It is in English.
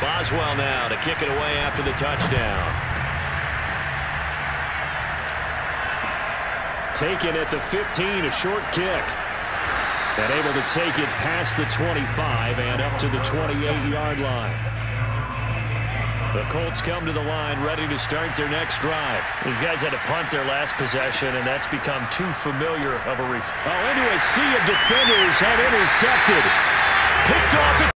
Boswell now to kick it away after the touchdown. Taken at the 15, a short kick. And able to take it past the 25 and up to the 28-yard line. The Colts come to the line ready to start their next drive. These guys had to punt their last possession, and that's become too familiar of a ref. Oh, into a sea of defenders and intercepted.